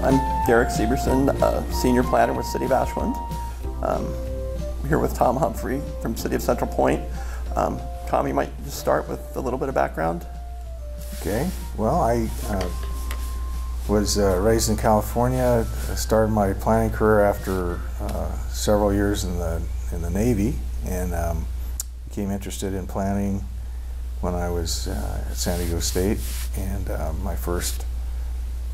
I'm Derek Severson, a senior planner with City of Ashland. Um, here with Tom Humphrey from City of Central Point. Um, Tom, you might just start with a little bit of background. Okay, well, I uh, was uh, raised in California. I started my planning career after uh, several years in the in the Navy, and um, became interested in planning when I was uh, at San Diego State. And uh, my first,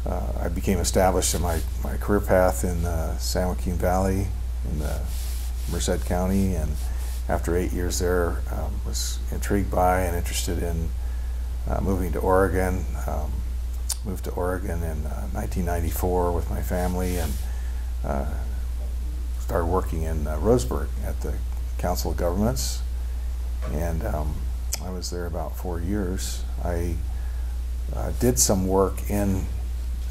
uh, I became established in my, my career path in the San Joaquin Valley in the Merced County, and after eight years there, um, was intrigued by and interested in uh, moving to Oregon. Um, moved to Oregon in uh, 1994 with my family and uh, started working in uh, Roseburg at the Council of Governments. And um, I was there about four years. I uh, did some work in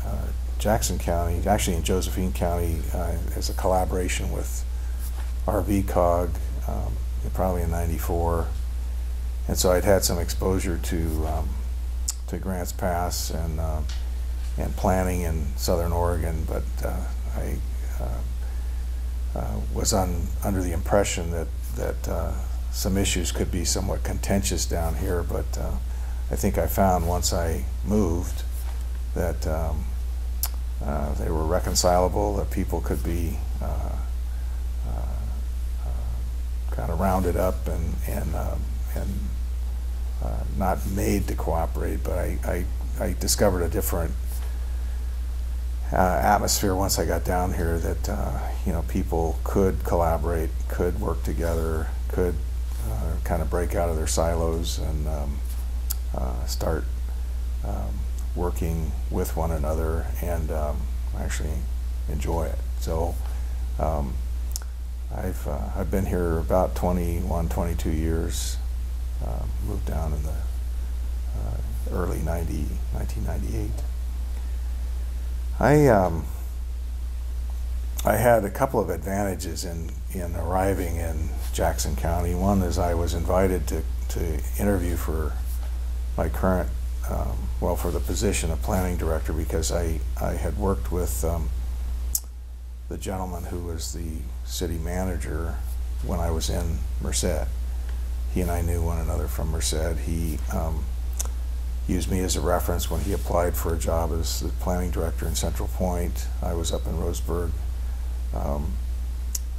uh, Jackson County, actually in Josephine County, uh, as a collaboration with RVCOG, um, probably in 94 and so I'd had some exposure to um, to Grants Pass and uh, and planning in Southern Oregon, but uh, I uh, uh was on under the impression that that uh, some issues could be somewhat contentious down here, but I think I found once I moved that um, they were reconcilable, that people could be kind of rounded up and and um, and uh, not made to cooperate, but I, I, I discovered a different uh, atmosphere once I got down here that uh, you know people could collaborate, could work together, could uh, kind of break out of their silos and um, uh, start um, working with one another and um, actually enjoy it. So. Um, I've, uh, I've been here about 21, 22 years, uh, moved down in the uh, early 90, 1998. I, um, I had a couple of advantages in, in arriving in Jackson County. One is I was invited to, to interview for my current, um, well, for the position of planning director because I, I had worked with um, the gentleman who was the city manager when I was in Merced he and I knew one another from Merced. He um, used me as a reference when he applied for a job as the planning director in Central Point. I was up in Roseburg. Um,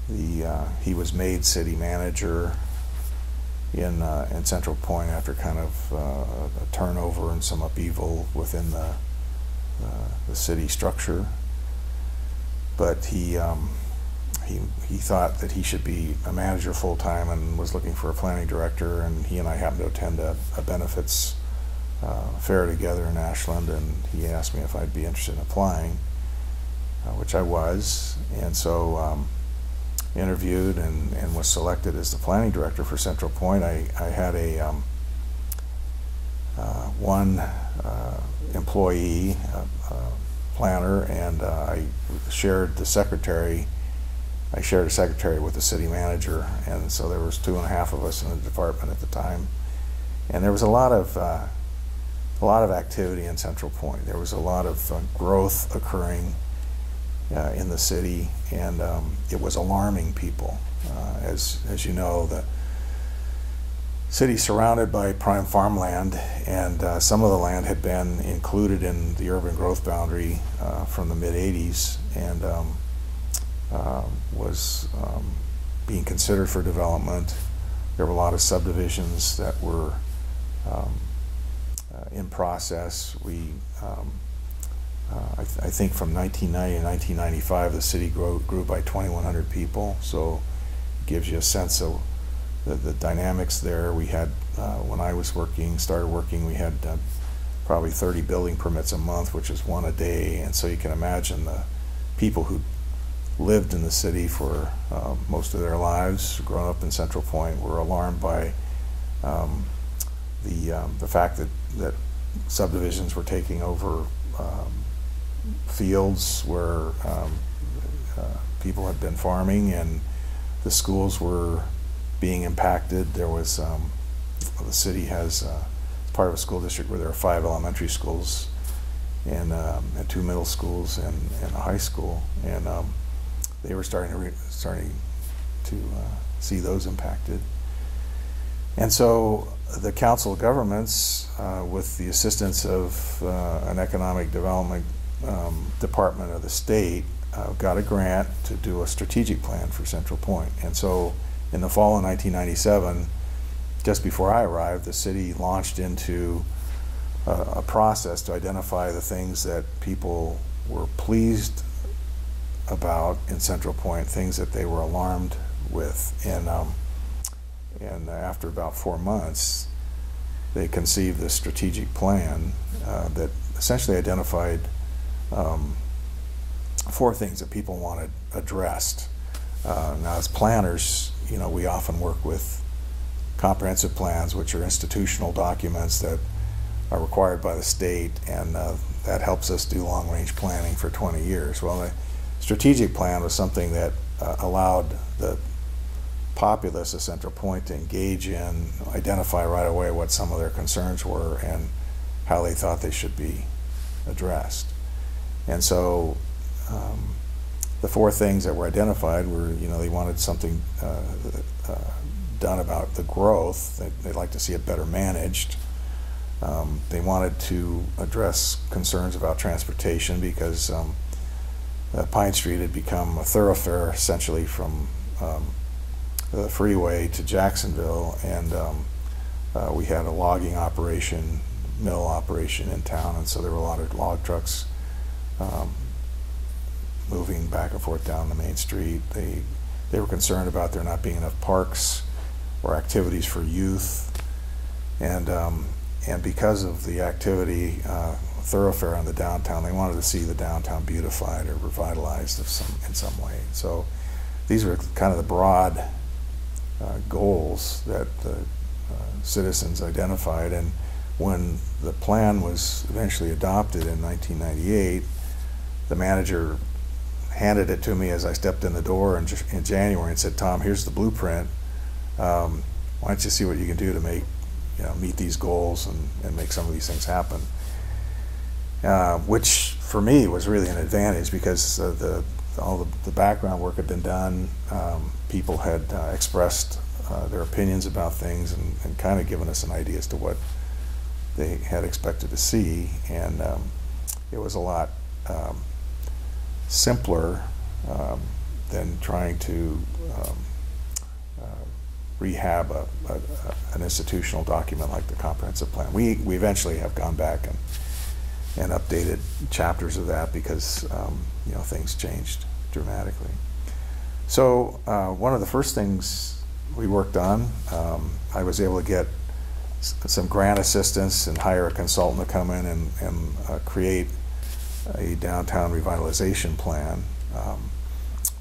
the, uh, he was made city manager in, uh, in Central Point after kind of uh, a turnover and some upheaval within the, uh, the city structure. But he, um, he, he thought that he should be a manager full time and was looking for a planning director. And he and I happened to attend a, a benefits uh, fair together in Ashland, and he asked me if I'd be interested in applying, uh, which I was. And so um, interviewed and, and was selected as the planning director for Central Point. I, I had a um, uh, one uh, employee, planner, and uh, I shared the secretary I shared a secretary with the city manager, and so there was two and a half of us in the department at the time, and there was a lot of uh, a lot of activity in Central Point. There was a lot of uh, growth occurring uh, in the city, and um, it was alarming people. Uh, as as you know, the city surrounded by prime farmland, and uh, some of the land had been included in the urban growth boundary uh, from the mid '80s, and um, um, was um, being considered for development. There were a lot of subdivisions that were um, uh, in process. We, um, uh, I, th I, think from 1990 to 1995, the city grew, grew by 2,100 people. So it gives you a sense of the, the dynamics there. We had, uh, when I was working, started working, we had uh, probably 30 building permits a month, which is one a day. And so you can imagine the people who lived in the city for uh, most of their lives, grown up in Central Point, were alarmed by um, the um, the fact that that subdivisions were taking over um, fields where um, uh, people had been farming and the schools were being impacted. There was, um, the city has, uh, part of a school district where there are five elementary schools and, and two middle schools and, and a high school. And they were starting to, starting to uh, see those impacted. And so the Council Governments, uh, with the assistance of uh, an economic development um, department of the state, uh, got a grant to do a strategic plan for Central Point. And so in the fall of 1997, just before I arrived, the city launched into a, a process to identify the things that people were pleased about in Central Point, things that they were alarmed with. And, um, and after about four months, they conceived this strategic plan uh, that essentially identified um, four things that people wanted addressed. Uh, now, as planners, you know, we often work with comprehensive plans, which are institutional documents that are required by the state, and uh, that helps us do long-range planning for 20 years. Well, strategic plan was something that uh, allowed the populace of Central Point to engage in, identify right away what some of their concerns were and how they thought they should be addressed. And so um, the four things that were identified were, you know, they wanted something uh, uh, done about the growth. They'd, like to see it better managed. Um, they wanted to address concerns about transportation because um, uh, Pine Street had become a thoroughfare essentially from um, the freeway to Jacksonville, and um, uh, we had a logging operation, mill operation in town, and so there were a lot of log trucks um, moving back and forth down the main street. They they were concerned about there not being enough parks or activities for youth, and um, and because of the activity uh, thoroughfare on the downtown, they wanted to see the downtown beautified or revitalized some in some way. So these were kind of the broad uh, goals that the uh, citizens identified, and when the plan was eventually adopted in 1998, the manager handed it to me as I stepped in the door in, in January and said, "Tom, here's the blueprint. Um, why don't you see what you can do to make, you know, meet these goals and, and make some of these things happen?" Uh, which for me was really an advantage because uh, the all the, the, background work had been done. Um, people had uh, expressed uh, their opinions about things and, and kind of given us an idea as to what they had expected to see, and um, it was a lot. Um, simpler um, than trying to um, uh, rehab a, a, a, an institutional document like the comprehensive plan. We, we eventually have gone back and, and updated chapters of that because um, you know things changed dramatically. So uh, one of the first things we worked on, um, I was able to get some grant assistance and hire a consultant to come in and, and uh, create a downtown revitalization plan. Um,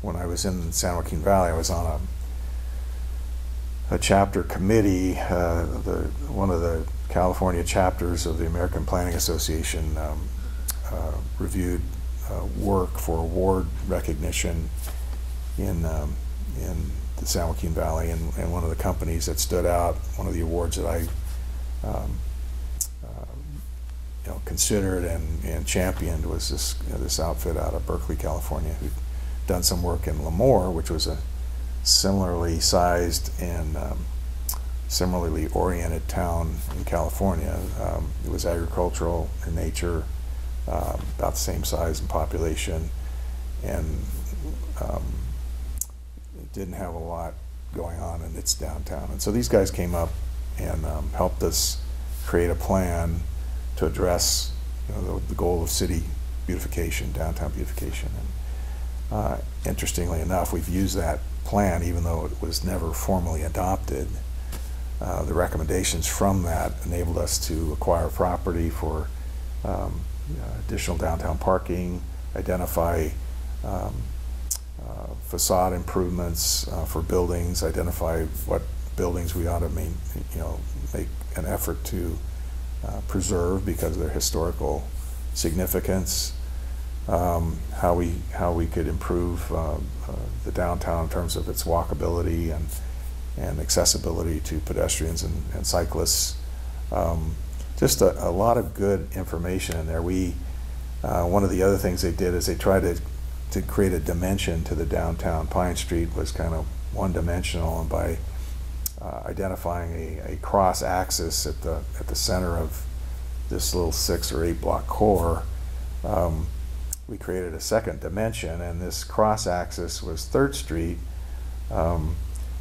when I was in San Joaquin Valley, I was on a a chapter committee. Uh, the one of the California chapters of the American Planning Association um, uh, reviewed uh, work for award recognition in um, in the San Joaquin Valley, and, and one of the companies that stood out, one of the awards that I um, you know, considered and, and championed was this you know, this outfit out of Berkeley, California, who'd done some work in Lemoore, which was a similarly sized and um, similarly oriented town in California. Um, it was agricultural in nature, uh, about the same size and population, and um, it didn't have a lot going on in its downtown. And so these guys came up and um, helped us create a plan to address you know, the, the, goal of city beautification, downtown beautification. And uh, interestingly enough, we've used that plan, even though it was never formally adopted. Uh, the recommendations from that enabled us to acquire property for um, additional downtown parking, identify um, uh, facade improvements uh, for buildings, identify what buildings we ought to main, you know, make an effort to uh, preserve because of their historical significance. um, how we how we could improve uh, uh, the downtown in terms of its walkability and and accessibility to pedestrians and, and cyclists. Um, just a, a, lot of good information in there. We uh, one of the other things they did is they tried to to create a dimension to the downtown. Pine Street was kind of one dimensional, and by uh, identifying a, a cross axis at the at the center of this little six or eight block core. Um, we created a second dimension, and this cross axis was Third Street, um,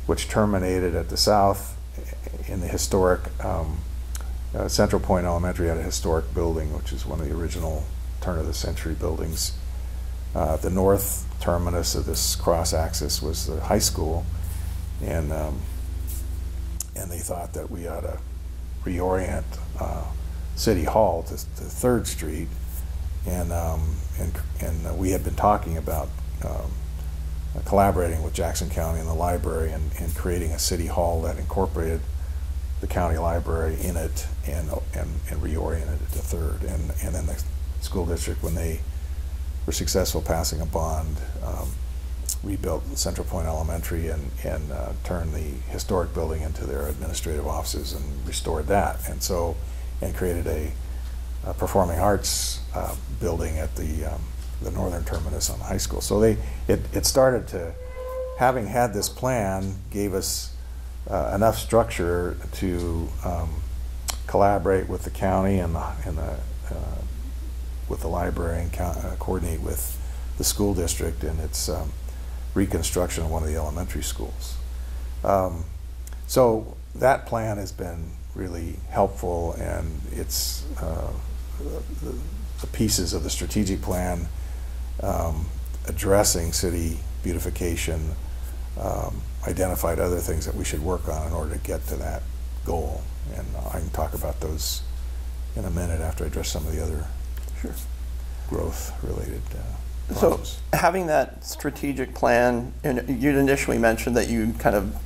which terminated at the south in the historic um, uh, Central Point Elementary had a historic building, which is one of the original turn of the century buildings. Uh, the north terminus of this cross axis was the high school, and um, and they thought that we ought to reorient uh, City Hall to, to Third Street and um, and and we had been talking about um, collaborating with Jackson County and the library and, and creating a city hall that incorporated the county library in it and and, and reoriented it to Third. And and then the school district when they were successful passing a bond um, rebuilt Central Point Elementary and and uh, turned the historic building into their administrative offices and restored that. And so and created a uh, performing arts uh, building at the um, the northern terminus on the high school. So they it, it started to having had this plan gave us uh, enough structure to um, collaborate with the county and the and the uh, with the library and uh, coordinate with the school district in its um, reconstruction of one of the elementary schools. Um, so that plan has been really helpful and it's uh, the, the pieces of the strategic plan um, addressing city beautification, um, identified other things that we should work on in order to get to that goal. And I can talk about those in a minute after I address some of the other sure. growth related uh, so having that strategic plan, and you'd initially mentioned that you kind of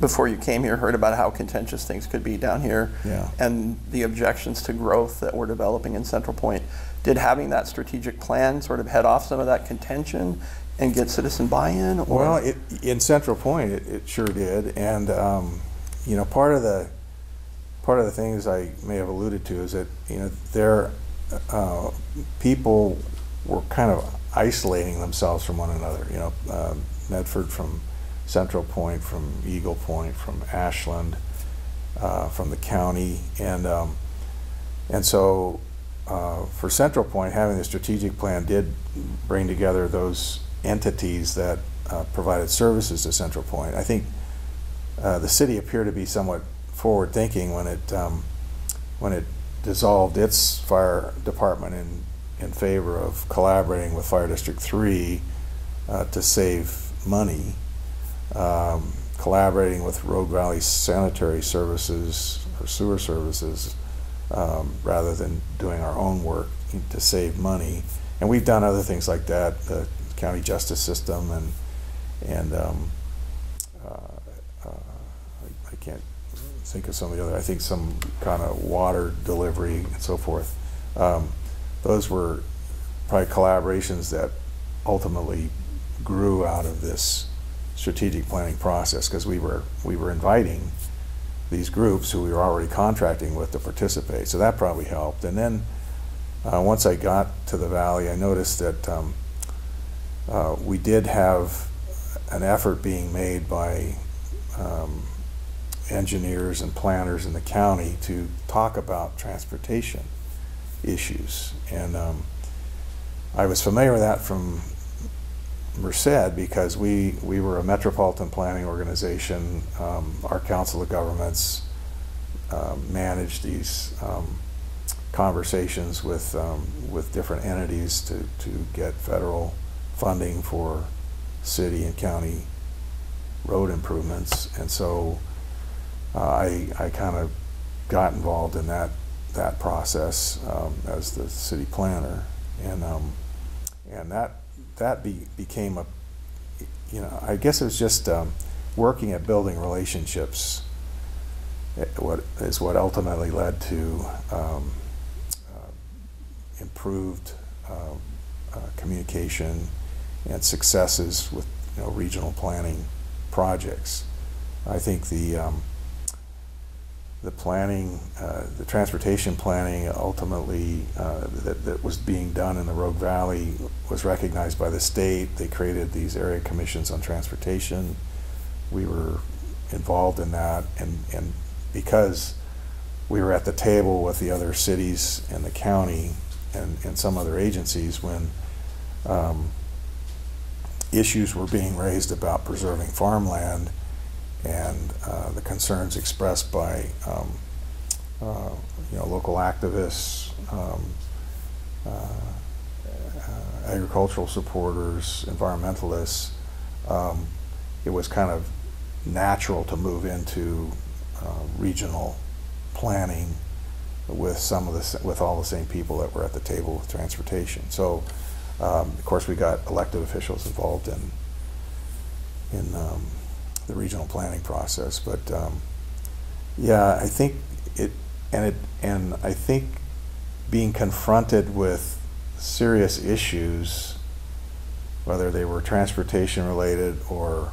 before you came here heard about how contentious things could be down here yeah. and the objections to growth that we're developing in Central Point. Did having that strategic plan sort of head off some of that contention and get citizen buy-in? Well, it, in Central Point, it, it sure did, and um, you know, part of the part of the things I may have alluded to is that you know there uh, people were kind of isolating themselves from one another. You know, uh, Medford from Central Point, from Eagle Point, from Ashland, uh, from the county, and um, and so uh, for Central Point, having the strategic plan did bring together those entities that uh, provided services to Central Point. I think uh, the city appeared to be somewhat forward thinking when it um, when it dissolved its fire department in in favor of collaborating with Fire District Three uh, to save money um, collaborating with Rogue Valley Sanitary Services or Sewer Services um, rather than doing our own work to save money. And we've done other things like that, the county justice system and and um, uh, uh, I, I, can't think of some of the other. I think some kind of water delivery and so forth. Um, those were probably collaborations that ultimately grew out of this strategic planning process because we were we were inviting these groups who we were already contracting with to participate. So that probably helped. And then uh, once I got to the valley, I noticed that um, uh, we did have an effort being made by um, engineers and planners in the county to talk about transportation issues. And um, I was familiar with that from Merced because we, we were a metropolitan planning organization. Um, our council of governments um, managed these um, conversations with, um, with different entities to, to get federal funding for city and county road improvements. And so uh, I, I kind of got involved in that, that process um, as the city planner. And, um, and that that be, became a, you know, I guess it was just um, working at building relationships. Eh, what is what ultimately led to um, uh, improved uh, uh, communication and successes with you know, regional planning projects. I think the um, the planning, uh, the transportation planning ultimately uh, that, that was being done in the Rogue Valley was recognized by the state. They created these area commissions on transportation. We were involved in that, and, and because we were at the table with the other cities and the county and, and some other agencies when um, issues were being raised about preserving farmland and uh, the concerns expressed by um, uh, you know local activists, um, uh, uh, agricultural supporters, environmentalists. Um, it was kind of natural to move into uh, regional planning with some of the with all the same people that were at the table with transportation. So, um, of course, we got elected officials involved in in um, the regional planning process. But um, yeah, I think it and it and I think being confronted with serious issues, whether they were transportation related or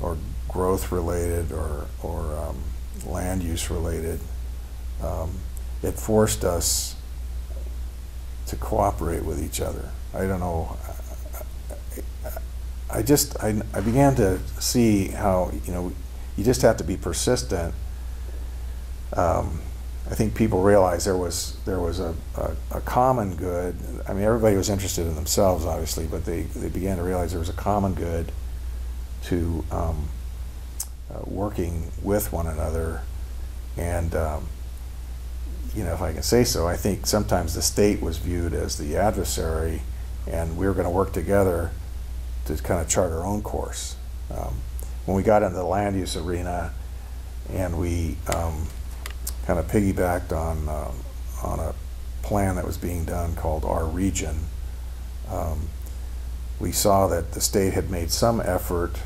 or growth related or or um, land use related, um, it forced us to cooperate with each other. I don't know. I just I, I began to see how you know you just have to be persistent. Um, I think people realized there was there was a, a, a, common good. I mean, everybody was interested in themselves, obviously, but they, they began to realize there was a common good to um, uh, working with one another. And um, you know, if I can say so, I think sometimes the state was viewed as the adversary, and we were going to work together to kind of chart our own course. Um, when we got into the land use arena and we um, kind of piggybacked on, uh, on a plan that was being done called Our Region, um, we saw that the state had made some effort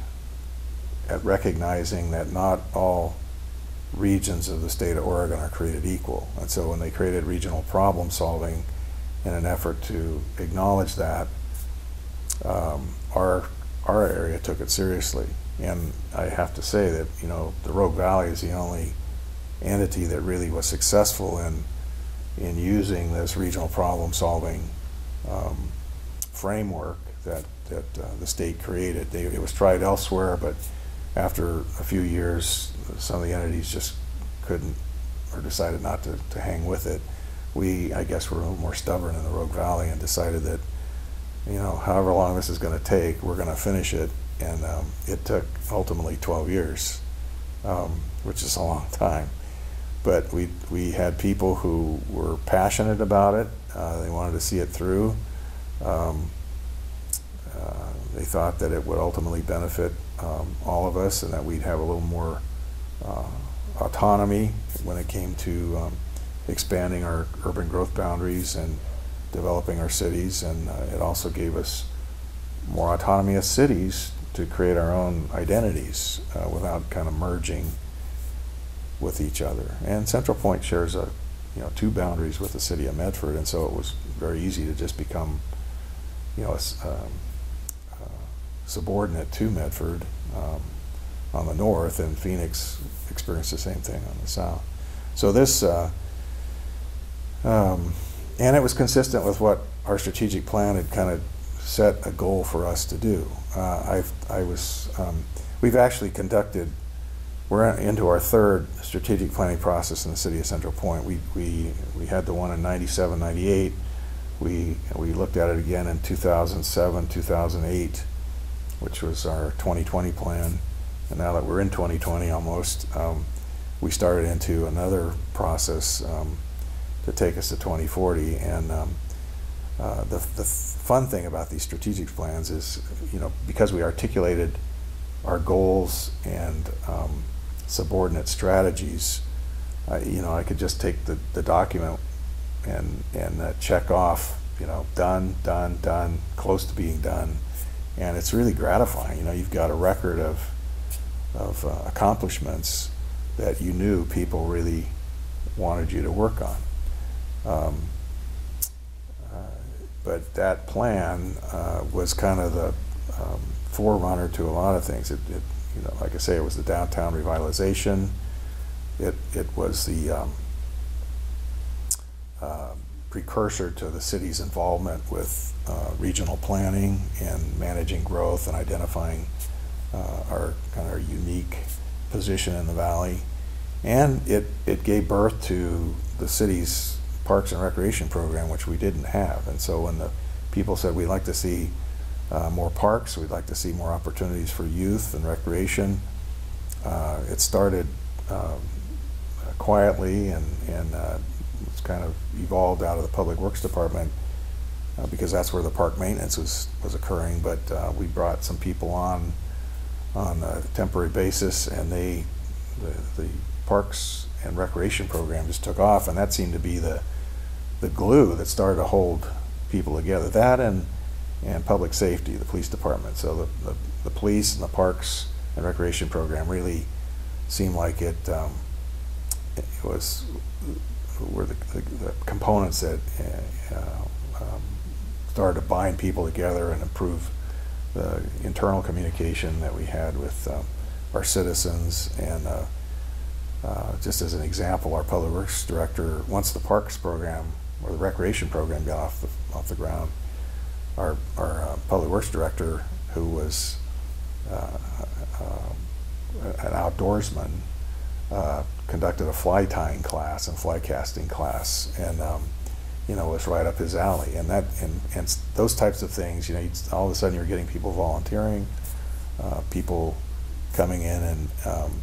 at recognizing that not all regions of the state of Oregon are created equal. And so when they created regional problem solving in an effort to acknowledge that, um, our our area took it seriously. And I have to say that you know the Rogue Valley is the only entity that really was successful in in using this regional problem solving um, framework that that uh, the state created. They, it was tried elsewhere, but after a few years, some of the entities just couldn't or decided not to, to hang with it. We, I guess, were a little more stubborn in the Rogue Valley and decided that you know, however long this is going to take, we're going to finish it. And um, it took ultimately 12 years, um, which is a long time. But we, we had people who were passionate about it. Uh, they wanted to see it through. Um, uh, they thought that it would ultimately benefit um, all of us and that we'd have a little more uh, autonomy when it came to um, expanding our urban growth boundaries and developing our cities, and uh, it also gave us more autonomy as cities to create our own identities uh, without kind of merging with each other. And Central Point shares a, you know, two boundaries with the city of Medford, and so it was very easy to just become, you know, a, um, subordinate to Medford um, on the north, and Phoenix experienced the same thing on the south. So this. Uh, um, and it was consistent with what our strategic plan had kind of set a goal for us to do. Uh, I've, I was, um, we've actually conducted, we're into our third strategic planning process in the city of Central Point. We, we, we had the one in 97, 98. We, we looked at it again in 2007, 2008, which was our 2020 plan. And now that we're in 2020 almost, um, we started into another process um, to take us to 2040. And um, uh, the, the fun thing about these strategic plans is, you know, because we articulated our goals and um, subordinate strategies, uh, you know, I could just take the, the document and, and uh, check off, you know, done, done, done, close to being done. And it's really gratifying. You know, you've got a record of, of uh, accomplishments that you knew people really wanted you to work on. Um, uh, but that plan uh, was kind of the um, forerunner to a lot of things. It, it, you know, like I say, it was the downtown revitalization. It, it was the um, uh, precursor to the city's involvement with uh, regional planning and managing growth and identifying uh, our kind of our unique position in the valley. And it, it gave birth to the city's parks and recreation program, which we didn't have. And so when the people said we'd like to see uh, more parks, we'd like to see more opportunities for youth and recreation, uh, it started um, quietly and, and uh, it's kind of evolved out of the Public Works Department uh, because that's where the park maintenance was, was occurring. But uh, we brought some people on on a temporary basis and they, the, the parks and recreation program just took off and that seemed to be the, the glue that started to hold people together. That and, and public safety, the police department. So the, the, the police and the parks and recreation program really seemed like it, um, it was were the, the, the components that uh, um, started to bind people together and improve the internal communication that we had with um, our citizens. And uh, uh, just as an example, our public works director, once the parks program or the recreation program got off the off the ground, our our uh, public works director, who was uh, uh, an outdoorsman, uh, conducted a fly tying class and fly casting class, and um, you know was right up his alley. And that and, and those types of things, you know, all of a sudden you're getting people volunteering, uh, people coming in and um,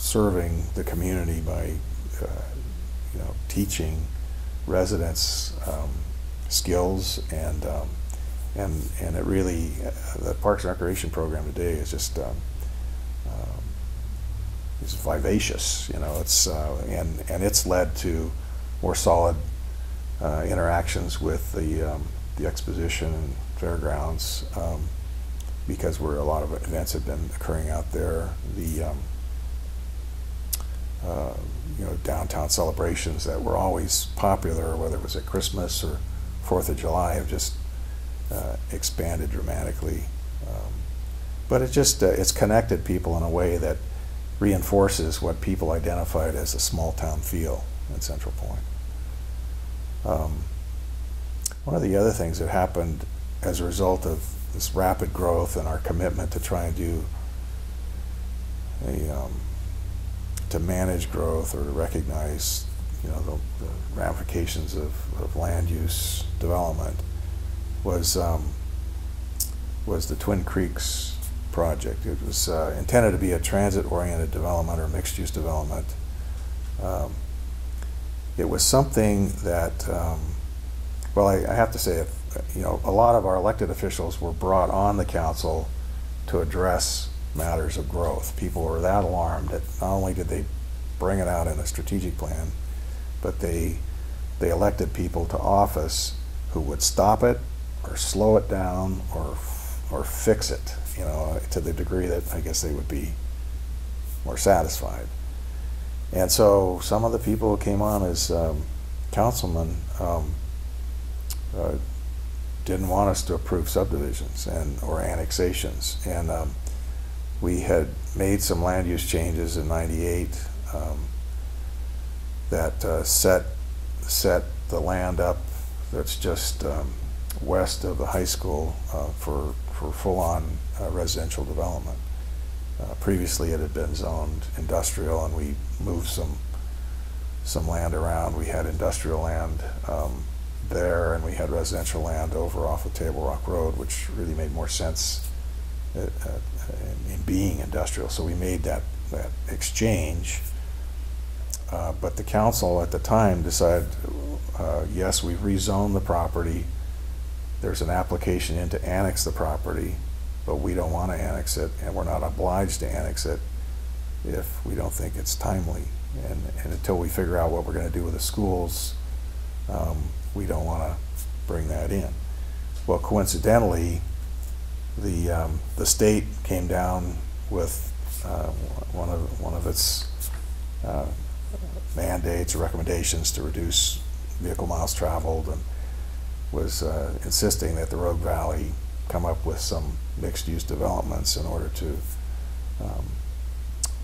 serving the community by you know teaching residents um, skills and um, and and it really uh, the Parks and Recreation program today is just um, um, is vivacious. You know, it's uh, and and it's led to more solid uh, interactions with the um, the exposition and fairgrounds um, because where a lot of events have been occurring out there. The uh, you know downtown celebrations that were always popular, whether it was at Christmas or Fourth of July, have just uh, expanded dramatically. Um, but it just uh, it's connected people in a way that reinforces what people identified as a small town feel in Central Point. Um, one of the other things that happened as a result of this rapid growth and our commitment to try and do a, um, to manage growth or to recognize you know the, the ramifications of, of, land use development was um, was the Twin Creeks project. It was uh, intended to be a transit-oriented development or mixed-use development. Um, it was something that, um, well, I, I, have to say, you know, a lot of our elected officials were brought on the council to address matters of growth. People were that alarmed that not only did they bring it out in a strategic plan, but they they elected people to office who would stop it or slow it down or or fix it you know, to the degree that I guess they would be more satisfied. And so some of the people who came on as um, councilmen um, uh, didn't want us to approve subdivisions and or annexations. And um, we had made some land use changes in '98 um, that uh, set set the land up that's just um, west of the high school uh, for for full-on uh, residential development. Uh, previously, it had been zoned industrial, and we moved some some land around. We had industrial land um, there, and we had residential land over off of Table Rock Road, which really made more sense uh, uh, in, in being industrial. So we made that that exchange. Uh, but the council at the time decided, uh, yes, we've rezoned the property there's an application in to annex the property, but we don't want to annex it, and we're not obliged to annex it if we don't think it's timely. And, and until we figure out what we're going to do with the schools, um, we don't want to bring that in. Well, coincidentally, the um, the state came down with uh, one of one of its uh, mandates or recommendations to reduce vehicle miles traveled and was uh, insisting that the Rogue Valley come up with some mixed-use developments in order to um,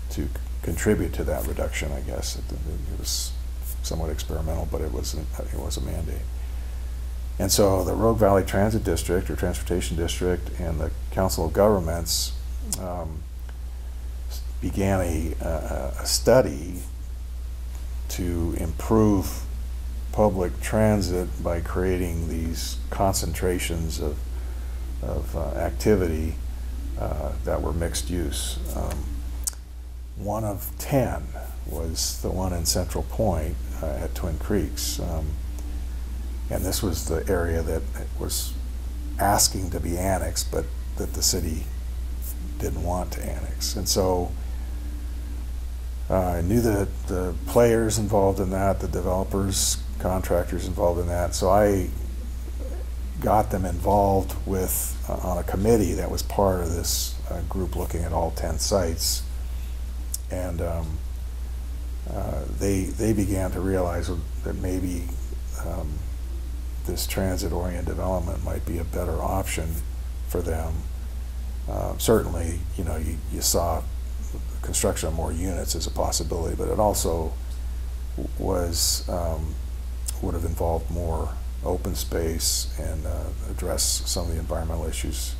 to contribute to that reduction. I guess it, it was somewhat experimental, but it was it was a mandate. And so the Rogue Valley Transit District or Transportation District and the Council of Governments um, began a, a, study to improve public transit by creating these concentrations of, of uh, activity uh, that were mixed use. Um, one of 10 was the one in Central Point uh, at Twin Creeks. Um, and this was the area that was asking to be annexed, but that the city didn't want to annex. And so uh, I knew the, the players involved in that, the developers, contractors involved in that. So I got them involved with uh, on a committee that was part of this uh, group looking at all 10 sites. And um, uh, they, they began to realize that maybe um, this transit-oriented development might be a better option for them. Uh, certainly, you know, you, you saw construction of more units as a possibility, but it also was um, would have involved more open space and uh, address some of the environmental issues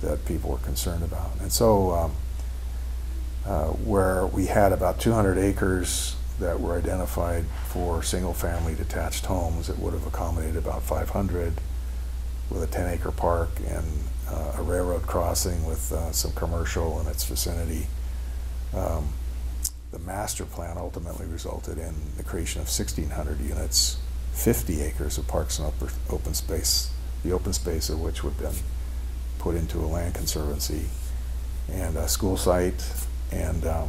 that people were concerned about. And so, um, uh, where we had about 200 acres that were identified for single-family detached homes, that would have accommodated about 500 with a 10-acre park and uh, a railroad crossing with uh, some commercial in its vicinity. Um, the master plan ultimately resulted in the creation of 1,600 units, 50 acres of parks and open, space, the open space of which would have been put into a land conservancy and a school site and um,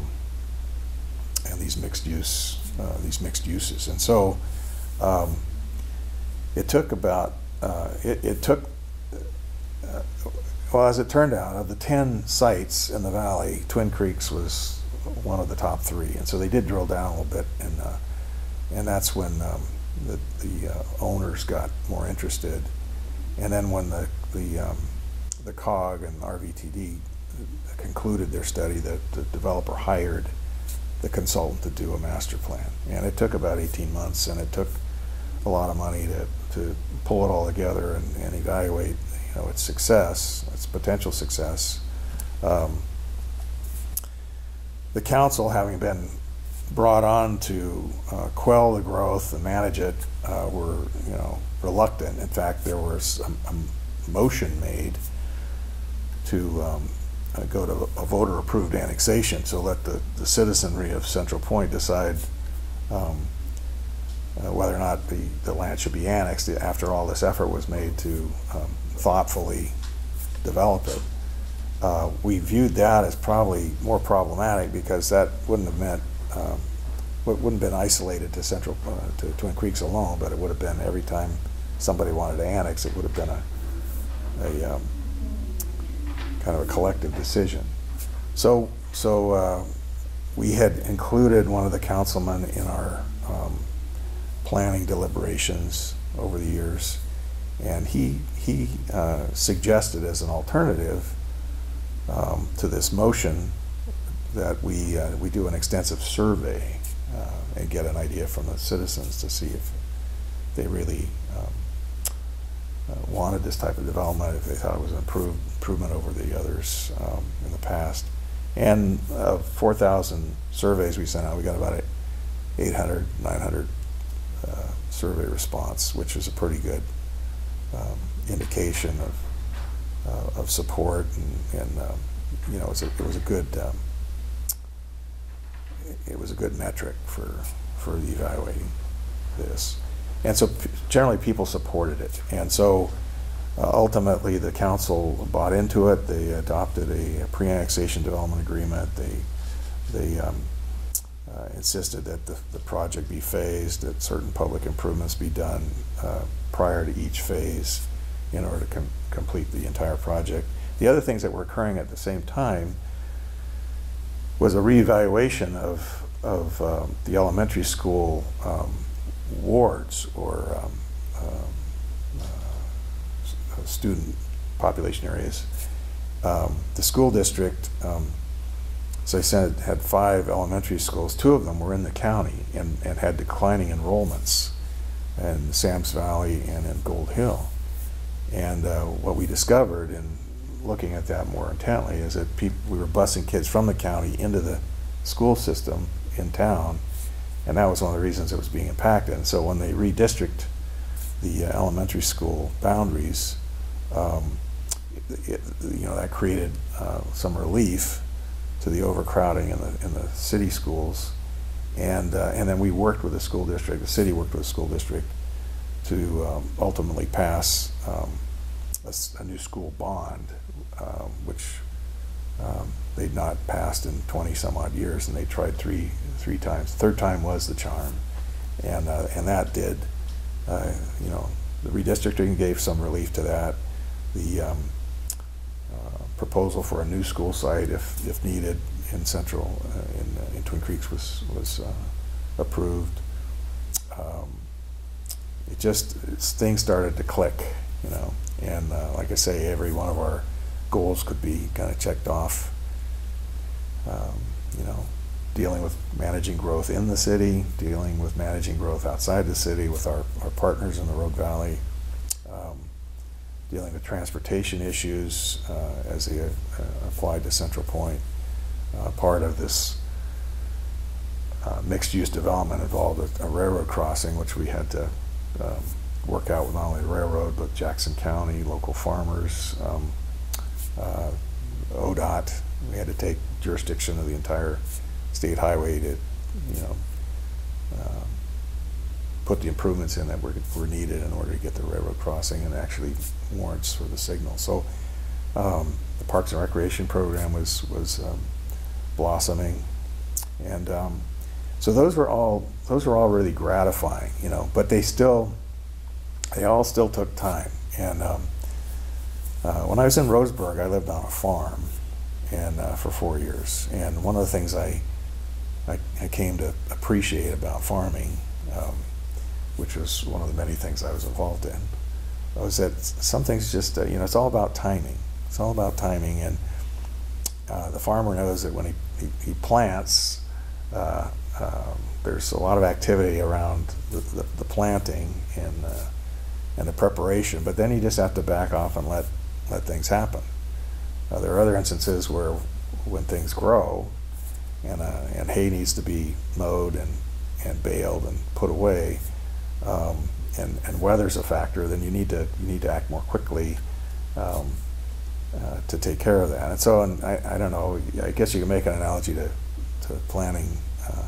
and these mixed use uh, these mixed uses. And so um, it took about uh, it, it, took uh, well as it turned out of the 10 sites in the valley twin creeks was one of the top three and so they did drill down a little bit and uh, and that's when um, the, the uh, owners got more interested and then when the the um, the cog and rvtd concluded their study the, the developer hired the consultant to do a master plan. And it took about 18 months and it took a lot of money to, to pull it all together and, and evaluate you know, its success, its potential success. Um, the council, having been brought on to uh, quell the growth and manage it, uh, were you know reluctant. In fact, there was a, a motion made to um, uh, go to a voter-approved annexation. So let the, the citizenry of Central Point decide um, uh, whether or not the, the land should be annexed after all this effort was made to um, thoughtfully develop it. Uh, we viewed that as probably more problematic because that wouldn't have meant, um, wouldn't have been isolated to Central, uh, to Twin Creeks alone, but it would have been every time somebody wanted to annex, it would have been a, a um, kind of a collective decision. So, so uh, we had included one of the councilmen in our um, planning deliberations over the years, and he he uh, suggested as an alternative um, to this motion that we uh, we do an extensive survey uh, and get an idea from the citizens to see if they really wanted this type of development, if they thought it was an improvement over the others um, in the past. And uh, 4,000 surveys we sent out, we got about 800, 900 uh, survey response, which is a pretty good um, indication of, uh, of support and, and um, you know, it was a, it was a good um, it was a good metric for for evaluating this. And so generally people supported it. And so uh, ultimately the council bought into it. They adopted a, pre-annexation development agreement. They, they um, uh, insisted that the, the project be phased, that certain public improvements be done uh, prior to each phase in order to com complete the entire project. The other things that were occurring at the same time was a reevaluation of, of um, the elementary school um, wards or um, um, uh, student population areas. Um, the school district, um, as I said, had five elementary schools. Two of them were in the county and, and had declining enrollments in Sam's Valley and in Gold Hill. And uh, what we discovered in looking at that more intently is that people, we were busing kids from the county into the school system in town, and that was one of the reasons it was being impacted. And so when they redistrict the uh, elementary school boundaries, um, it, you know, that created uh, some relief to the overcrowding in the in the city schools, and uh, and then we worked with the school district. The city worked with the school district to um, ultimately pass um, a, a new school bond, um, which um, they'd not passed in 20 some odd years, and they tried three three times. Third time was the charm, and uh, and that did, uh, you know, the redistricting gave some relief to that. The um, uh, proposal for a new school site, if if needed, in central uh, in uh, in Twin Creeks was was approved. Um, it just things started to click, you know, and like I say, every one of our goals could be kind of checked off. Um, you know, dealing with managing growth in the city, dealing with managing growth outside the city with our, our partners in the Rogue Valley, um, dealing with transportation issues uh, as they uh, applied to Central Point. Uh, part of this uh, mixed-use development involved a, a railroad crossing, which we had to um, work out with not only the railroad but Jackson County, local farmers, um, uh, ODOT. We had to take jurisdiction of the entire state highway to, you know, um, put the improvements in that were, were needed in order to get the railroad crossing and actually warrants for the signal. So um, the Parks and Recreation program was was um, blossoming, and um, so those were all those were all really gratifying, you know. But they still they all still took time. And um, uh, when I was in Roseburg, I lived on a farm, and uh, for four years. And one of the things I I, I came to appreciate about farming, um, which was one of the many things I was involved in, was that some things just uh, you know it's all about timing. It's all about timing, and uh, the farmer knows that when he he, he plants. Uh, um, there's a lot of activity around the, the, the planting and uh, and the preparation, but then you just have to back off and let let things happen. There are other instances where when things grow and uh, and hay needs to be mowed and and baled and put away, um, and and weather's a factor, then you need to you need to act more quickly. Um, uh, to take care of that, and so and I, I don't know. I guess you can make an analogy to, to planting uh,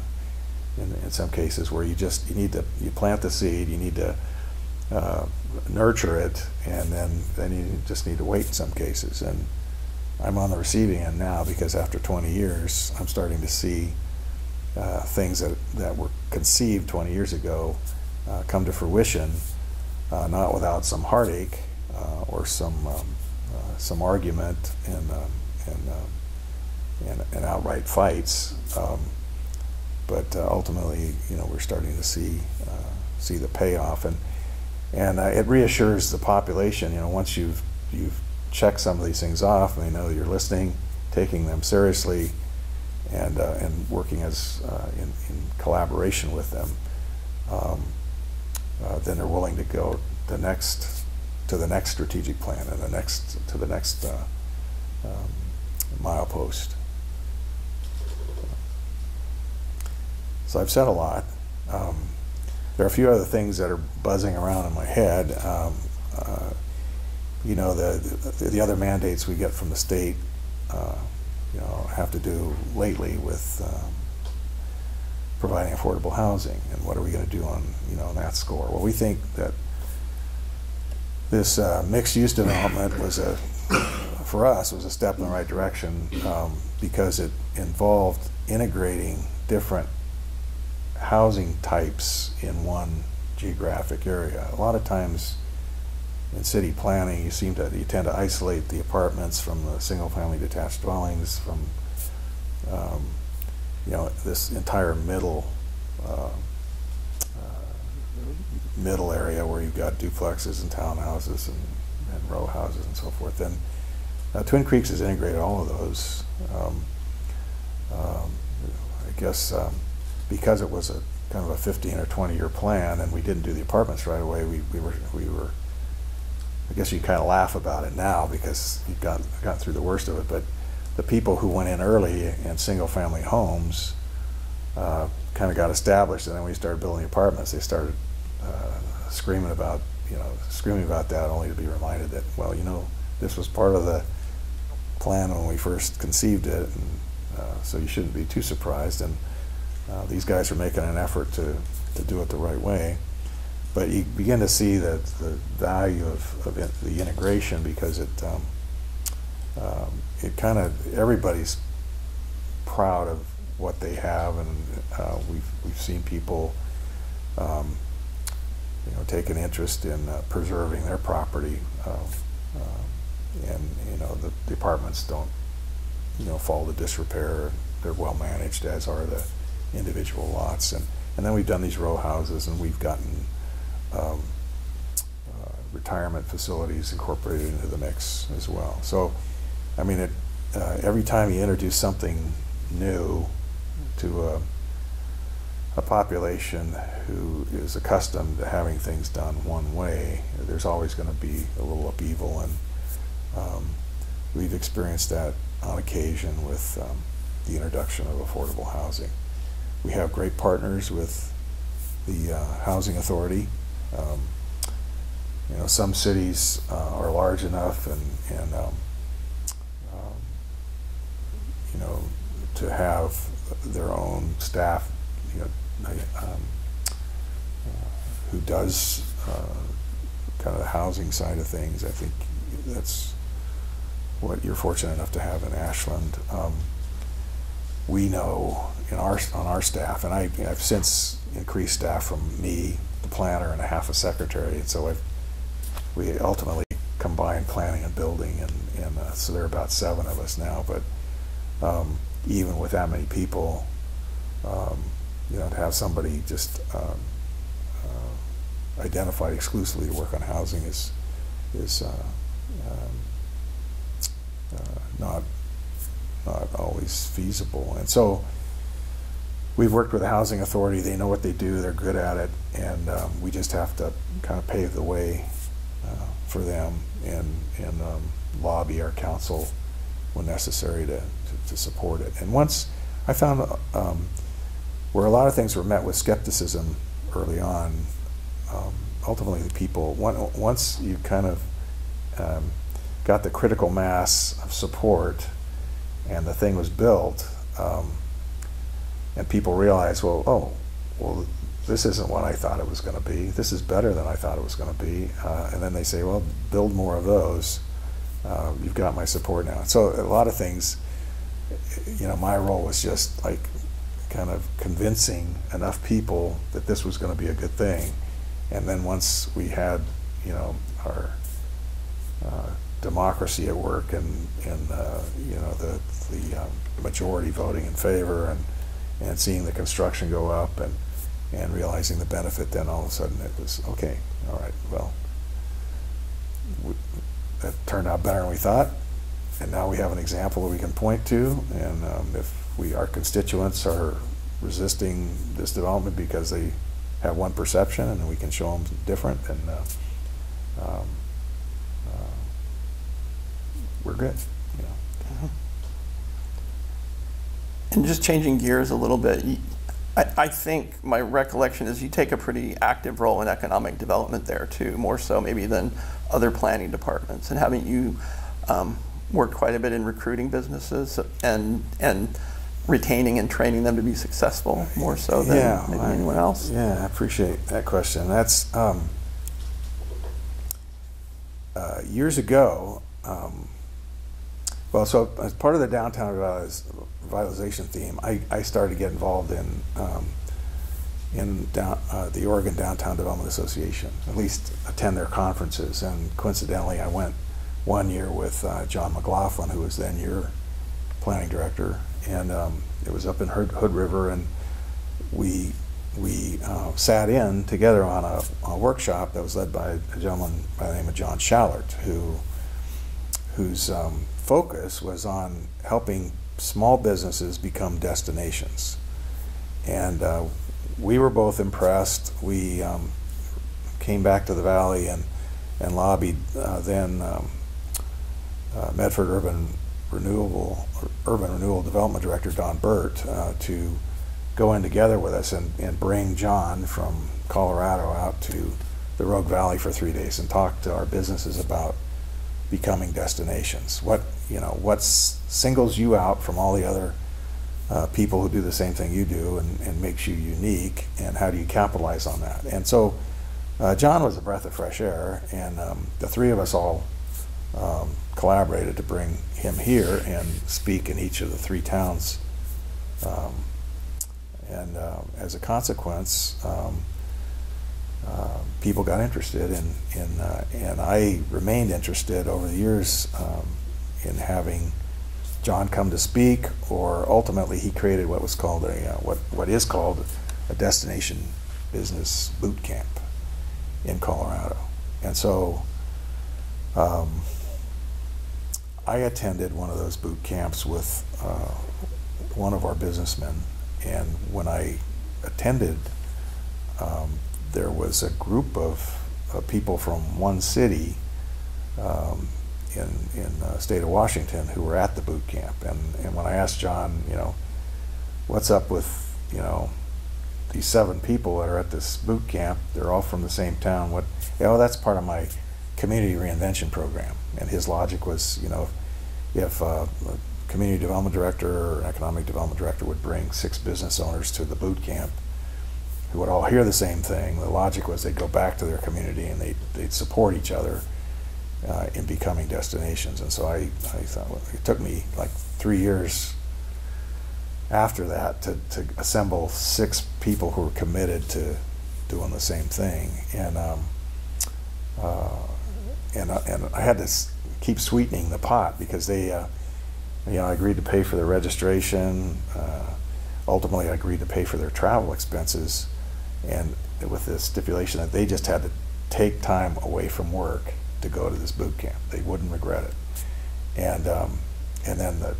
in, in some cases where you just you need to you plant the seed, you need to uh, nurture it, and then then you just need to wait in some cases. And I'm on the receiving end now because after 20 years, I'm starting to see uh, things that that were conceived 20 years ago uh, come to fruition, uh, not without some heartache uh, or some um, uh, some argument and um, and, um, and and outright fights. Um, but ultimately, you know, we're starting to see see the payoff, and and uh, it reassures the population. You know, once you've you've checked some of these things off, and they know you're listening, taking them seriously, and uh, and working as uh, in, in collaboration with them, um, uh, then they're willing to go the next to the next strategic plan and the next to the next uh, um, milepost. So I've said a lot. Um, there are a few other things that are buzzing around in my head. Um, uh, you know, the, the, the other mandates we get from the state, uh, you know, have to do lately with um, providing affordable housing, and what are we going to do on, you know, on that score? Well, we think that this uh, mixed-use development was a, for us, was a step in the right direction um, because it involved integrating different housing types in one geographic area. A lot of times in city planning, you seem to you tend to isolate the apartments from the single-family detached dwellings from um, you know this entire middle uh, uh, middle area where you've got duplexes and townhouses and, and row houses and so forth. And uh, Twin Creeks has integrated all of those. Um, um, I guess um, because it was a kind of a 15 or 20 year plan and we didn't do the apartments right away, we, we were we were. I guess you kind of laugh about it now because you've got got through the worst of it. But the people who went in early in single family homes uh, kind of got established, and then we started building apartments, they started uh, screaming about you know screaming about that, only to be reminded that well, you know, this was part of the plan when we first conceived it, and uh, so you shouldn't be too surprised. And uh, these guys are making an effort to to do it the right way. But you begin to see that the value of, of it, the integration because it um, um, it kind of everybody's proud of what they have, and uh, we've we've seen people, um, you know, take an interest in uh, preserving their property, uh, uh, and you know the, departments don't, you know, fall to disrepair. They're well managed, as are the individual lots, and and then we've done these row houses, and we've gotten. Um, uh, retirement facilities incorporated into the mix as well. So, I mean, it, uh, every time you introduce something new, to a, a population who is accustomed to having things done one way, there's always going to be a little upheaval, and um, we've experienced that on occasion with um, the introduction of affordable housing. We have great partners with the uh, housing authority. Um, you know, some cities uh, are large enough and, and um, um, you know, to have their own staff, you know, um, who does uh, kind of the housing side of things. I think that's what you're fortunate enough to have in Ashland. Um, we know in our on our staff, and I, have since increased staff from me, the planner, and a half a secretary, and so I've, we ultimately combined planning and building, and, and uh, so there are about seven of us now. But um, even with that many people, um, you know, to have somebody just um, uh, identified exclusively to work on housing is is uh, um, uh, not not always feasible. And so we've worked with the housing authority. They know what they do. They're good at it, and um, we just have to kind of pave the way uh, for them and and um, lobby our council when necessary to, to, to, support it. And once I found um, where a lot of things were met with skepticism early on, um, ultimately the people, once you kind of um, got the critical mass of support and the thing was built, um, and people realize, well, oh, well, this isn't what I thought it was going to be. This is better than I thought it was going to be. Uh, and then they say, well, build more of those uh, you've got my support now. So a lot of things, you know, my role was just like kind of convincing enough people that this was going to be a good thing. And then once we had, you know, our uh, democracy at work and, and uh, you know, the, the um, majority voting in favor and, and seeing the construction go up and, and realizing the benefit, then all of a sudden it was, okay, all right, well, that turned out better than we thought. And now we have an example that we can point to. And um, if we, our constituents are resisting this development because they have one perception and we can show them different, then uh, um, uh, we're good. You know. Mm-hmm. And just changing gears a little bit, I, I, think my recollection is you take a pretty active role in economic development there too, more so maybe than other planning departments? And haven't you um, worked quite a bit in recruiting businesses and and retaining and training them to be successful more so than yeah, maybe I, anyone else? Yeah, I appreciate that question. That's um, uh, years ago. Um, well, so as part of the downtown revitalization theme, I, I started to get involved in um, in down, uh, the Oregon Downtown Development Association, at least attend their conferences. And coincidentally, I went one year with uh, John McLaughlin, who was then your planning director, and um, it was up in Hood, Hood, River, and we we uh, sat in together on a, a workshop that was led by a gentleman by the name of John Schallert, who whose um, focus was on helping small businesses become destinations. And uh, we were both impressed. We um, came back to the valley and, and lobbied uh, then um, uh, Medford Urban Renewable Urban Renewal Development Director Don Burt uh, to go in together with us and, and bring John from Colorado out to the Rogue Valley for three days and talk to our businesses about becoming destinations. What you know, what singles you out from all the other uh, people who do the same thing you do and, and makes you unique, and how do you capitalize on that? And so, uh, John was a breath of fresh air, and um, the three of us all um, collaborated to bring him here and speak in each of the three towns. Um, and uh, as a consequence, um, uh, people got interested in, in uh, and I remained interested over the years um, in having John come to speak, or ultimately he created what was called a uh, what what is called a destination business boot camp in Colorado, and so um, I attended one of those boot camps with uh, one of our businessmen, and when I attended. Um, there was a group of uh, people from one city um, in in the state of Washington who were at the boot camp, and and when I asked John, you know, what's up with you know these seven people that are at this boot camp? They're all from the same town. What? You know, that's part of my community reinvention program. And his logic was, you know, if uh, a community development director or economic development director would bring six business owners to the boot camp who would all hear the same thing. The logic was they'd go back to their community and they'd, they'd support each other uh, in becoming destinations. And so I, I thought well, it took me like three years after that to, to assemble six people who were committed to doing the same thing. And, um, uh, and, uh, and I had to keep sweetening the pot because they, uh, you know, I agreed to pay for their registration. Uh, ultimately, I agreed to pay for their travel expenses and with the stipulation that they just had to take time away from work to go to this boot camp. They wouldn't regret it. And um, and then the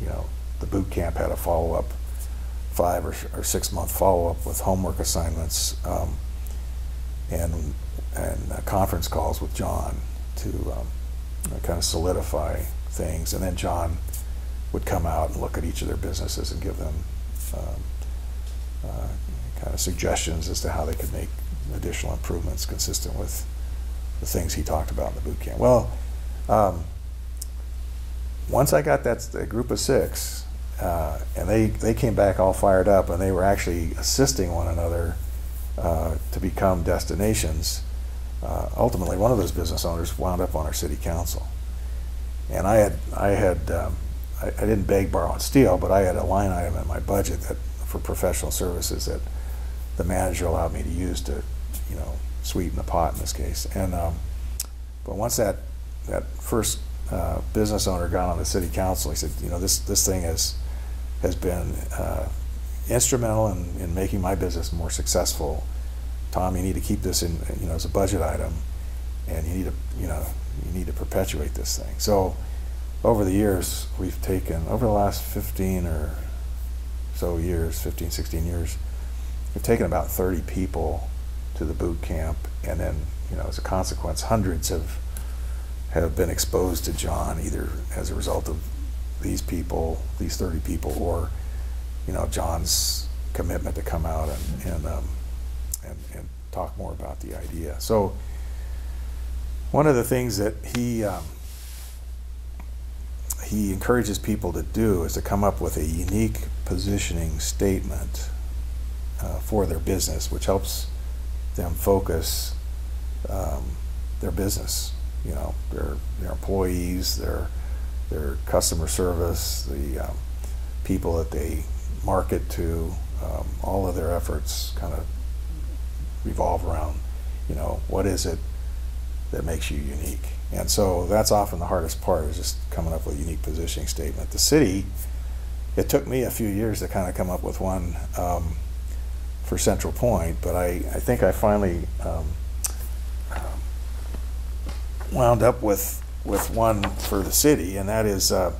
you know the boot camp had a follow up five or, or six month follow up with homework assignments um, and and uh, conference calls with John to um, kind of solidify things. And then John would come out and look at each of their businesses and give them um, uh, kind of suggestions as to how they could make additional improvements consistent with the things he talked about in the boot camp. Well, um, once I got that, group of six, uh, and they, they came back all fired up, and they were actually assisting one another uh, to become destinations. Uh, ultimately, one of those business owners wound up on our city council, and I had I had um, I, I, didn't beg, borrow, and steal, but I had a line item in my budget that for professional services that the manager allowed me to use to, you know, sweeten the pot in this case. And um, but once that that first uh, business owner got on the city council, he said, you know, this this thing has has been uh, instrumental in, in making my business more successful. Tom, you need to keep this in, you know, as a budget item, and you need to, you know, you need to perpetuate this thing. So, over the years, we've taken over the last 15 or so years, 15, 16 years, We've taken about 30 people to the boot camp, and then, you know, as a consequence, hundreds have have been exposed to John either as a result of these people, these 30 people, or you know, John's commitment to come out and and um, and, and talk more about the idea. So one of the things that he um, he encourages people to do is to come up with a unique positioning statement uh, for their business, which helps them focus um, their business. You know, their their employees, their their customer service, the um, people that they market to, um, all of their efforts kind of revolve around, you know, what is it that makes you unique? And so that's often the hardest part is just coming up with a unique positioning statement. The city, it took me a few years to kind of come up with one. Um, for Central Point, but I, I think I finally um, wound up with, with one for the city, and that is uh,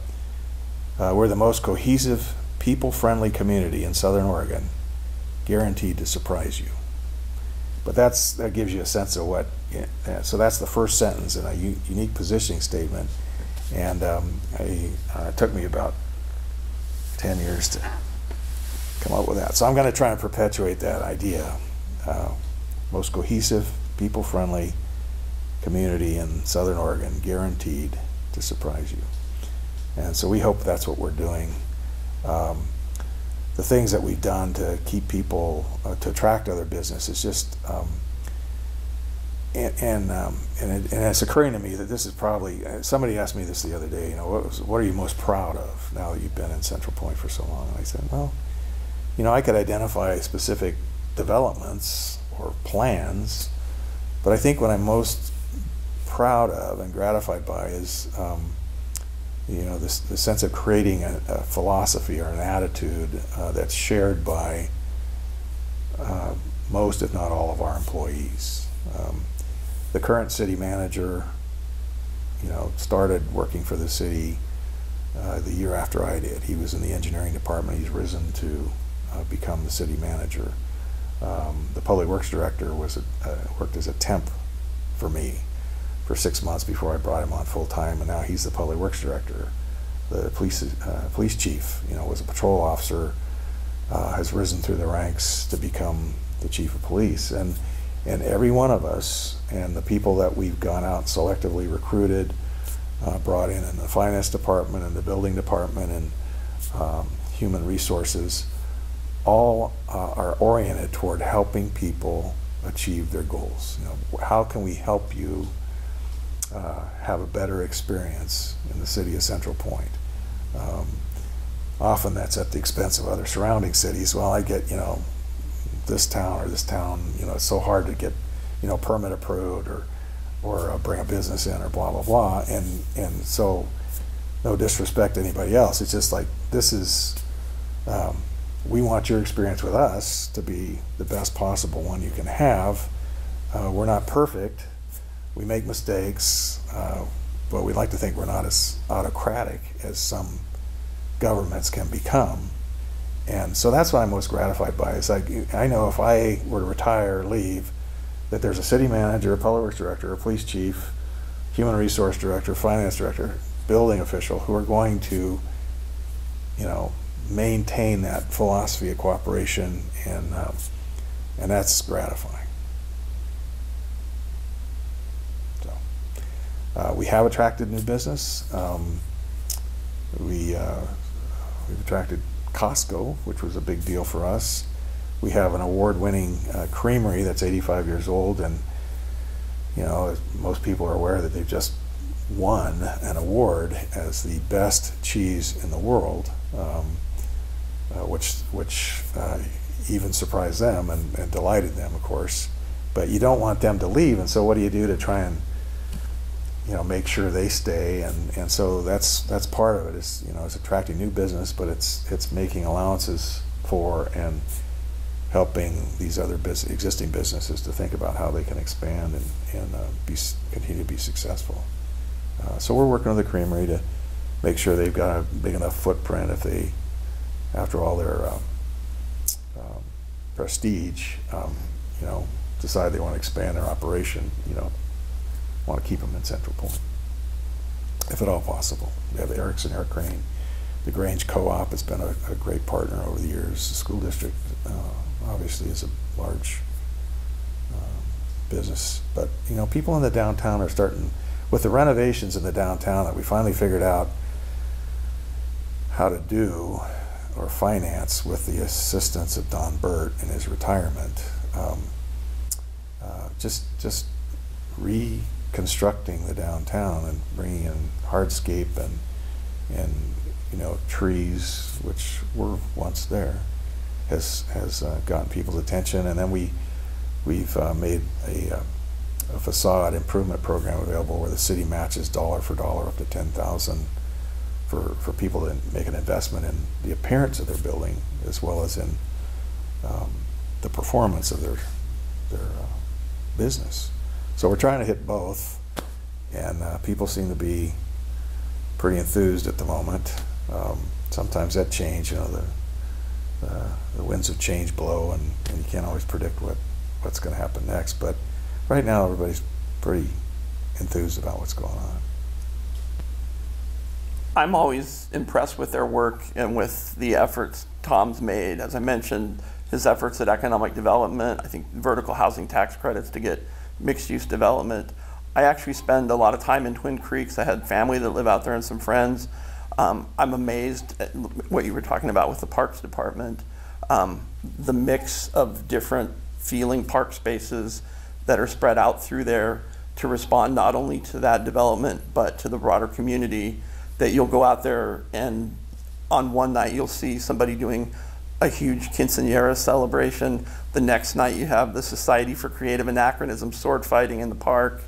uh, we're the most cohesive, people-friendly community in Southern Oregon, guaranteed to surprise you. But that's that gives you a sense of what. So that's the first sentence in a unique positioning statement, and um, I, uh, it took me about ten years to come up with that. So I'm going to try and perpetuate that idea. Uh, most cohesive, people-friendly community in Southern Oregon, guaranteed to surprise you. And so we hope that's what we're doing. Um, the things that we've done to keep people uh, to attract other business is just um, and and, um, and, it, and, it's occurring to me that this is probably uh, somebody asked me this the other day you know what, was, what are you most proud of now that you've been in central point for so long and i said well you know i could identify specific developments or plans but i think what i'm most proud of and gratified by is um, you know, this, the sense of creating a, a, philosophy or an attitude uh, that's shared by uh, most, if not all, of our employees. Um, the current city manager, you know, started working for the city uh, the year after I did. He was in the engineering department. He's risen to uh, become the city manager. Um, the public works director was uh, worked as a temp for me for six months before I brought him on full time, and now he's the public works director. The police uh, police chief, you know, was a patrol officer, uh, has risen through the ranks to become the chief of police, and and every one of us and the people that we've gone out selectively recruited, uh, brought in in the finance department and the building department and um, human resources, all uh, are oriented toward helping people achieve their goals. You know, how can we help you? uh, have a better experience in the city of Central Point. Um, often that's at the expense of other surrounding cities. Well, I get, you know, this town or this town, you know, it's so hard to get, you know, permit approved or, or uh, bring a business in or blah, blah, blah. And, and so, no disrespect to anybody else. It's just like, this is, um, we want your experience with us to be the best possible one you can have. Uh, we're not perfect we make mistakes, uh, but we like to think we're not as autocratic as some governments can become. And so that's what I'm most gratified by. Is like I know if I were to retire or leave, that there's a city manager, a public works director, a police chief, human resource director, finance director, building official who are going to, you know, maintain that philosophy of cooperation, and um, and that's gratifying. Uh, we have attracted new business. Um, we, uh, we've attracted Costco, which was a big deal for us. We have an award-winning uh, creamery that's 85 years old, and you know most people are aware that they've just won an award as the best cheese in the world, um, uh, which which uh, even surprised them and, and delighted them, of course. But you don't want them to leave, and so what do you do to try and you know make sure they stay? And and so that's that's part of it. Is you know it's attracting new business but it's it's making allowances for and helping these other business, existing businesses to think about how they can expand and, and uh, be continue to be successful. Uh, so we're working with the creamery to make sure they've got a big enough footprint. If they after all their um, um, prestige um, you know decide they want to expand their operation you know want to keep them in Central Point, if at all possible. We have Erickson Air Crane. The Grange Co-op has been a, a, great partner over the years. The school district uh, obviously is a large uh, business, but you know, people in the downtown are starting with the renovations in the downtown that we finally figured out how to do or finance with the assistance of Don Burt in his retirement. Um, uh, just just re constructing the downtown and bringing in hardscape and and you know trees which were once there has has uh, gotten people's attention and then we we've uh, made a, uh, a, facade improvement program available where the city matches dollar for dollar up to 10,000 for for people to make an investment in the appearance of their building as well as in um, the performance of their their uh, business. So we're trying to hit both, and uh, people seem to be pretty enthused at the moment. Um, sometimes that change, you know, the uh, the winds of change blow, and, and you can't always predict what what's going to happen next. But right now, everybody's pretty enthused about what's going on. I'm always impressed with their work and with the efforts Tom's made. As I mentioned, his efforts at economic development, I think vertical housing tax credits to get mixed use development. I actually spend a lot of time in Twin Creeks. I had family that live out there and some friends. Um, I'm amazed at what you were talking about with the Parks Department. Um, the mix of different feeling park spaces that are spread out through there to respond not only to that development but to the broader community that you'll go out there and on one night you'll see somebody doing a huge quinceanera celebration. The next night you have the Society for Creative Anachronism sword fighting in the park.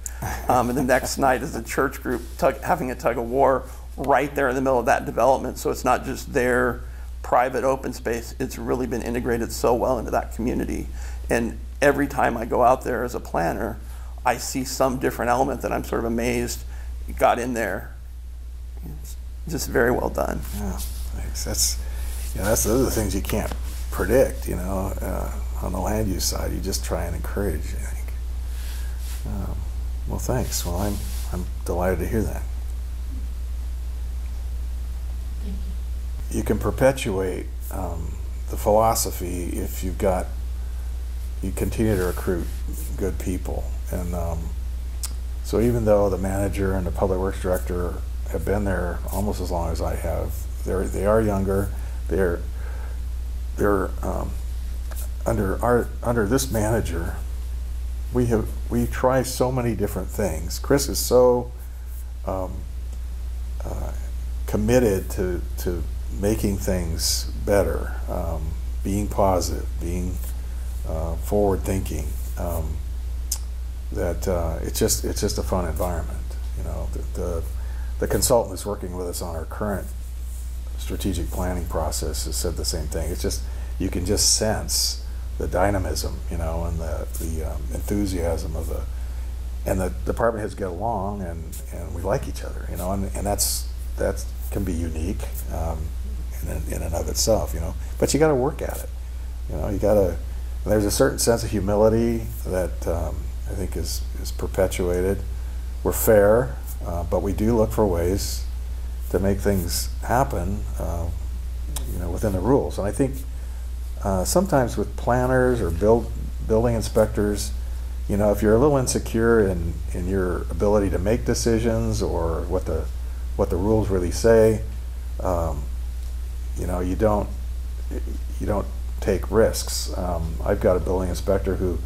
Um, and the next night is a church group having a tug of war right there in the middle of that development. So it's not just their private open space, it's really been integrated so well into that community. And every time I go out there as a planner, I see some different element that I'm sort of amazed got in there just very well done. Yeah, thanks. That's you know, that's those are the things you can't predict. You know, uh, on the land use side, you just try and encourage. I think. Um, well, thanks. Well, I'm I'm delighted to hear that. You can perpetuate um, the philosophy if you've got you continue to recruit good people, and um, so even though the manager and the public works director have been there almost as long as I have. They're they are younger. They're they're um, under our under this manager. We have we try so many different things. Chris is so um, uh, committed to to making things better, um, being positive, being uh, forward thinking. Um, that uh, it's just it's just a fun environment. You know the, the the consultant who's working with us on our current strategic planning process has said the same thing. It's just you can just sense the dynamism, you know, and the the um, enthusiasm of the and the department heads get along and and we like each other, you know, and and that's that can be unique um, in, in and of itself, you know. But you got to work at it, you know. You got to. There's a certain sense of humility that um, I think is is perpetuated. We're fair, uh, but we do look for ways to make things happen, uh, you know, within the rules. And I think uh, sometimes with planners or build building inspectors, you know, if you're a little insecure in, in your ability to make decisions or what the what the rules really say, um, you know, you don't you don't take risks. Um, I've got a building inspector who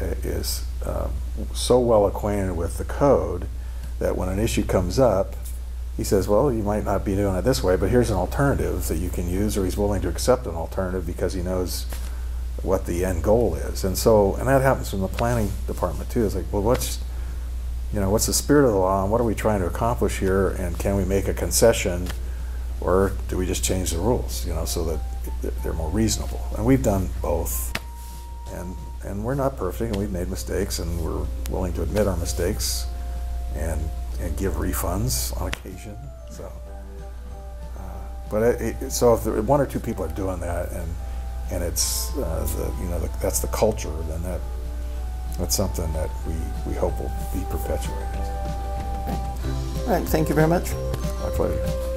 is uh, uh, so well acquainted with the code that when an issue comes up, he says, well, you might not be doing it this way, but here's an alternative that you can use, or he's willing to accept an alternative because he knows what the end goal is. And so, and that happens from the planning department too. It's like, well, what's, you know, what's the spirit of the law and what are we trying to accomplish here? And can we make a concession or do we just change the rules, you know, so that they're more reasonable? And we've done both. And, and we're not perfect and we've made mistakes and we're willing to admit our mistakes and, and give refunds on occasion. So, uh, but it, it, so if there, one or two people are doing that, and and it's uh, the you know the, that's the culture, then that that's something that we we hope will be perpetuated. All right. Thank you very much. My pleasure.